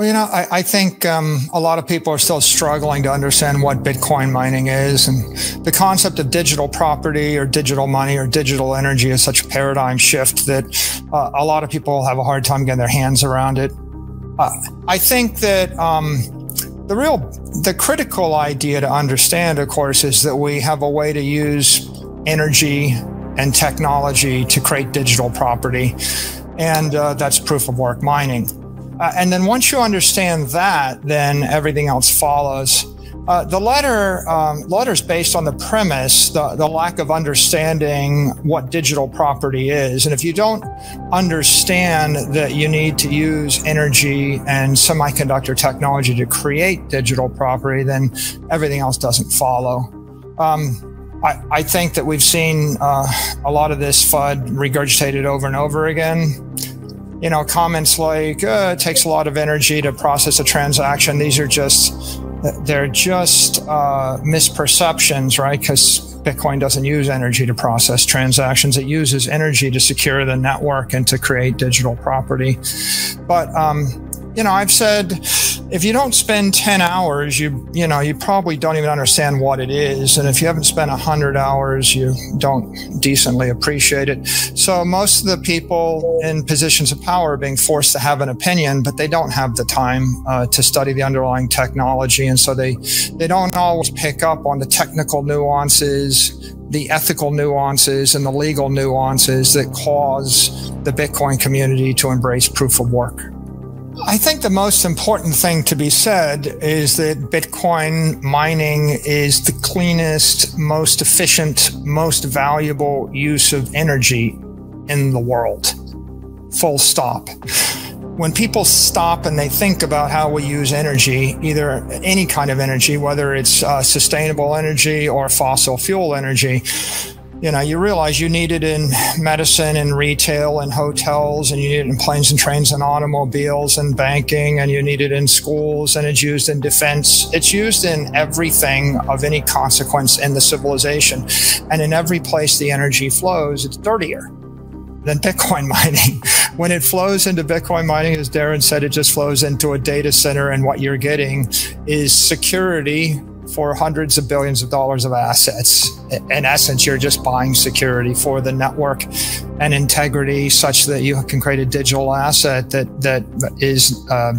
Well, you know, I, I think um, a lot of people are still struggling to understand what Bitcoin mining is. And the concept of digital property or digital money or digital energy is such a paradigm shift that uh, a lot of people have a hard time getting their hands around it. Uh, I think that um, the real, the critical idea to understand, of course, is that we have a way to use energy and technology to create digital property. And uh, that's proof of work mining. Uh, and then once you understand that, then everything else follows. Uh, the letter um, based on the premise, the, the lack of understanding what digital property is. And if you don't understand that you need to use energy and semiconductor technology to create digital property, then everything else doesn't follow. Um, I, I, think that we've seen uh, a lot of this FUD regurgitated over and over again you know, comments like, uh, it takes a lot of energy to process a transaction. These are just, they're just uh, misperceptions, right? Because Bitcoin doesn't use energy to process transactions. It uses energy to secure the network and to create digital property. But, um, you know, I've said if you don't spend 10 hours, you, you know, you probably don't even understand what it is. And if you haven't spent 100 hours, you don't decently appreciate it. So most of the people in positions of power are being forced to have an opinion, but they don't have the time uh, to study the underlying technology. And so they, they don't always pick up on the technical nuances, the ethical nuances and the legal nuances that cause the Bitcoin community to embrace proof of work. I think the most important thing to be said is that Bitcoin mining is the cleanest, most efficient, most valuable use of energy in the world. Full stop. When people stop and they think about how we use energy, either any kind of energy, whether it's uh, sustainable energy or fossil fuel energy, you know, you realize you need it in medicine and retail and hotels, and you need it in planes and trains and automobiles and banking, and you need it in schools, and it's used in defense. It's used in everything of any consequence in the civilization. And in every place the energy flows, it's dirtier than Bitcoin mining. when it flows into Bitcoin mining, as Darren said, it just flows into a data center, and what you're getting is security for hundreds of billions of dollars of assets. In essence, you're just buying security for the network and integrity such that you can create a digital asset that, that is uh,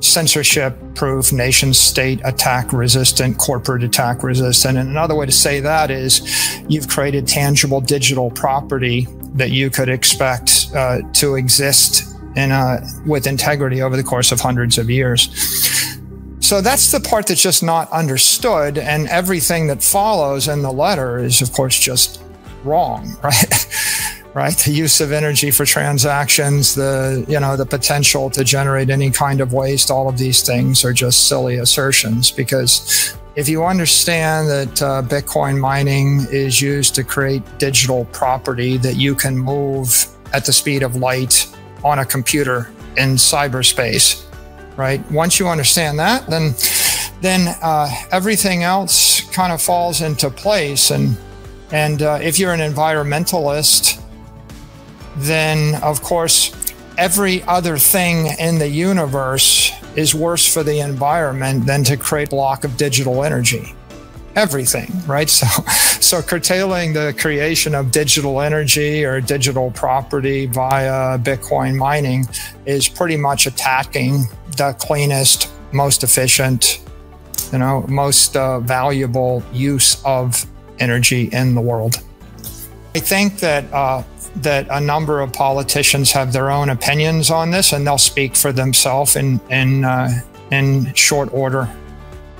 censorship proof, nation state attack resistant, corporate attack resistant. And another way to say that is you've created tangible digital property that you could expect uh, to exist in a, with integrity over the course of hundreds of years. So that's the part that's just not understood. And everything that follows in the letter is, of course, just wrong, right? right? The use of energy for transactions, the, you know, the potential to generate any kind of waste, all of these things are just silly assertions because if you understand that uh, Bitcoin mining is used to create digital property that you can move at the speed of light on a computer in cyberspace, right? Once you understand that, then then uh, everything else kind of falls into place. And and uh, if you're an environmentalist, then of course every other thing in the universe is worse for the environment than to create a block of digital energy everything, right? So, so curtailing the creation of digital energy or digital property via Bitcoin mining is pretty much attacking the cleanest, most efficient, you know, most uh, valuable use of energy in the world. I think that uh, that a number of politicians have their own opinions on this, and they'll speak for themselves in in uh, in short order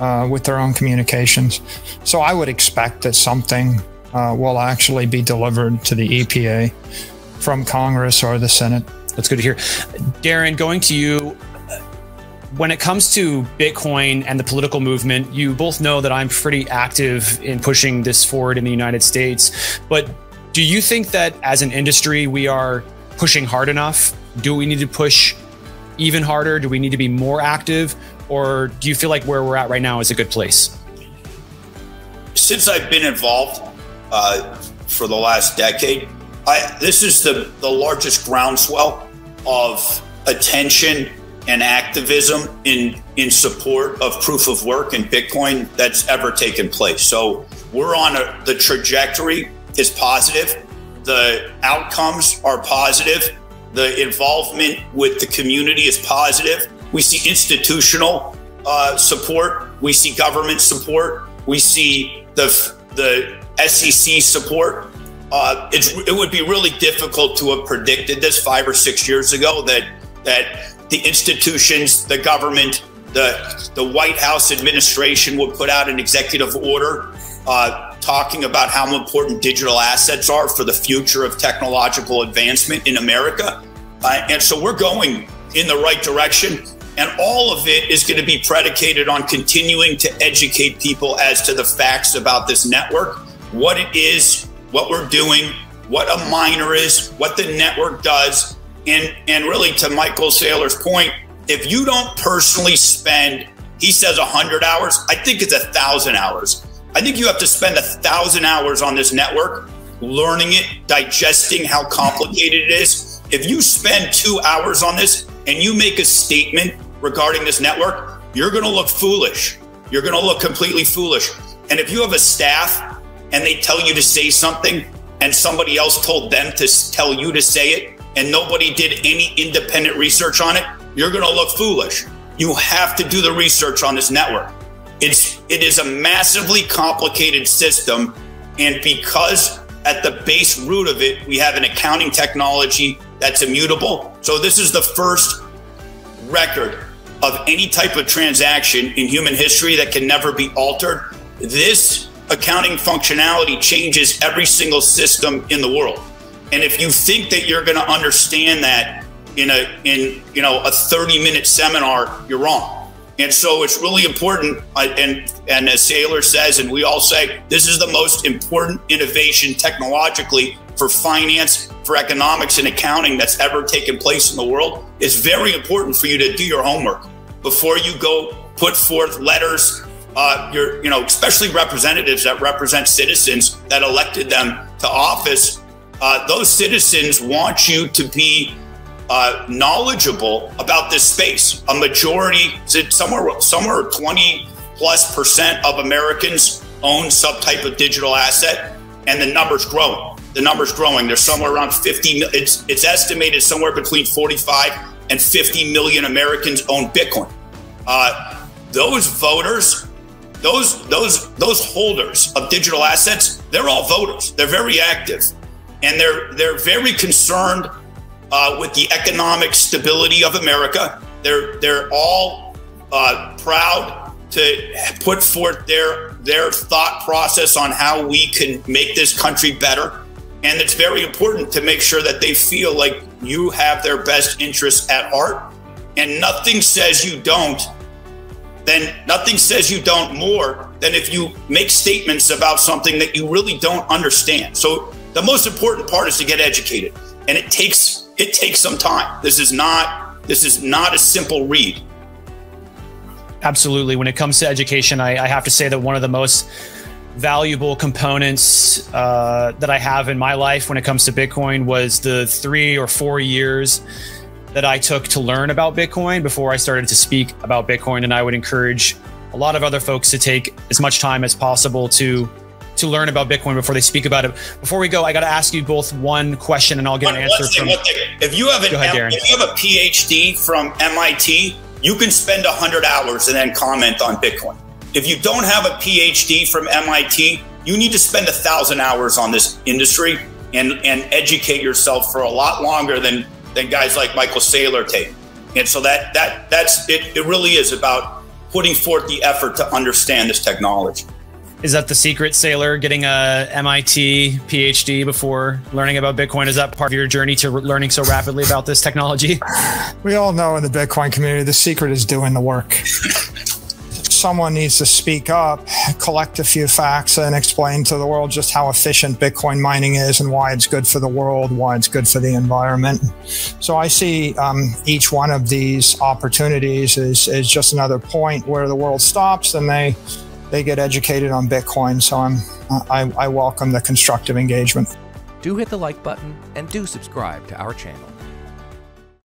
uh, with their own communications. So I would expect that something uh, will actually be delivered to the EPA from Congress or the Senate. That's good to hear. Darren, going to you. When it comes to Bitcoin and the political movement, you both know that I'm pretty active in pushing this forward in the United States. But do you think that as an industry, we are pushing hard enough? Do we need to push even harder? Do we need to be more active? Or do you feel like where we're at right now is a good place? Since I've been involved uh, for the last decade, I, this is the, the largest groundswell of attention and activism in in support of proof of work and Bitcoin that's ever taken place. So we're on a, the trajectory is positive. The outcomes are positive. The involvement with the community is positive. We see institutional uh, support. We see government support. We see the the SEC support. Uh, it would be really difficult to have predicted this five or six years ago that that the institutions, the government, the the White House administration would put out an executive order uh, talking about how important digital assets are for the future of technological advancement in America. Uh, and so we're going in the right direction. And all of it is going to be predicated on continuing to educate people as to the facts about this network, what it is, what we're doing, what a miner is, what the network does. And, and really, to Michael Saylor's point, if you don't personally spend, he says 100 hours, I think it's a thousand hours. I think you have to spend a thousand hours on this network, learning it, digesting how complicated it is. If you spend two hours on this and you make a statement regarding this network, you're going to look foolish. You're going to look completely foolish. And if you have a staff and they tell you to say something and somebody else told them to tell you to say it and nobody did any independent research on it, you're going to look foolish. You have to do the research on this network. It's it is a massively complicated system and because at the base root of it we have an accounting technology that's immutable. So this is the first record of any type of transaction in human history that can never be altered. This accounting functionality changes every single system in the world. And if you think that you're going to understand that in a in you know a 30 minute seminar, you're wrong. And so it's really important. And and as Saylor says, and we all say, this is the most important innovation technologically for finance, for economics and accounting that's ever taken place in the world. It's very important for you to do your homework before you go put forth letters. Uh, your, you know, especially representatives that represent citizens that elected them to office. Uh, those citizens want you to be uh, knowledgeable about this space. A majority, somewhere somewhere 20 plus percent of Americans own some type of digital asset, and the number's growing. The number's growing. There's somewhere around 50. It's it's estimated somewhere between 45 and 50 million Americans own Bitcoin. Uh, those voters, those those those holders of digital assets, they're all voters. They're very active, and they're they're very concerned uh, with the economic stability of America. They're they're all uh, proud to put forth their their thought process on how we can make this country better. And it's very important to make sure that they feel like you have their best interests at heart. And nothing says you don't, then nothing says you don't more than if you make statements about something that you really don't understand. So the most important part is to get educated. And it takes it takes some time. This is not this is not a simple read. Absolutely. When it comes to education, I, I have to say that one of the most valuable components uh, that I have in my life when it comes to Bitcoin was the three or four years that I took to learn about Bitcoin before I started to speak about Bitcoin. And I would encourage a lot of other folks to take as much time as possible to to learn about Bitcoin before they speak about it. Before we go, I got to ask you both one question, and I'll get one, an answer thing, from. If you have an ahead, if you have a PhD from MIT, you can spend hundred hours and then comment on Bitcoin. If you don't have a PhD from MIT, you need to spend a thousand hours on this industry and and educate yourself for a lot longer than than guys like Michael Saylor take. And so that that that's it. It really is about putting forth the effort to understand this technology. Is that the secret Saylor getting a MIT PhD before learning about Bitcoin? Is that part of your journey to learning so rapidly about this technology? We all know in the Bitcoin community, the secret is doing the work. Someone needs to speak up, collect a few facts, and explain to the world just how efficient Bitcoin mining is and why it's good for the world, why it's good for the environment. So I see um, each one of these opportunities is, as just another point where the world stops and they they get educated on Bitcoin. So I'm, I, I welcome the constructive engagement. Do hit the like button and do subscribe to our channel.